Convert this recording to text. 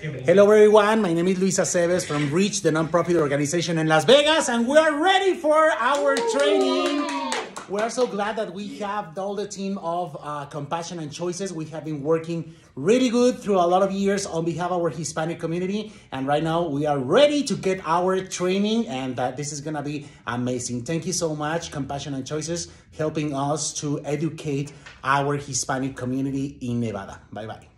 Hello, everyone. My name is Luis Aceves from Reach, the nonprofit organization in Las Vegas, and we are ready for our training. We are so glad that we have all the team of uh, Compassion and Choices. We have been working really good through a lot of years on behalf of our Hispanic community, and right now we are ready to get our training, and uh, this is gonna be amazing. Thank you so much, Compassion and Choices, helping us to educate our Hispanic community in Nevada. Bye bye.